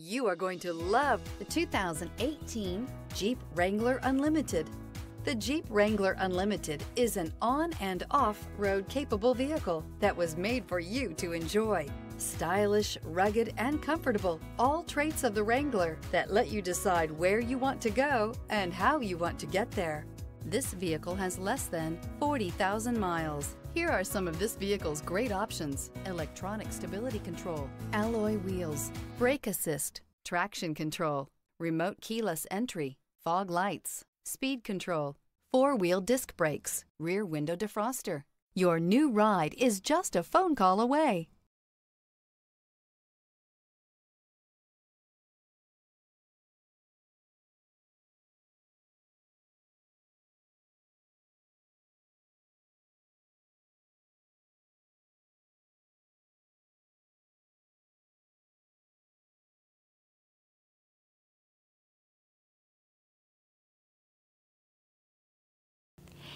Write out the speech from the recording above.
You are going to love the 2018 Jeep Wrangler Unlimited. The Jeep Wrangler Unlimited is an on and off road capable vehicle that was made for you to enjoy. Stylish, rugged, and comfortable, all traits of the Wrangler that let you decide where you want to go and how you want to get there. This vehicle has less than 40,000 miles. Here are some of this vehicle's great options. Electronic stability control, alloy wheels, brake assist, traction control, remote keyless entry, fog lights, speed control, four-wheel disc brakes, rear window defroster. Your new ride is just a phone call away.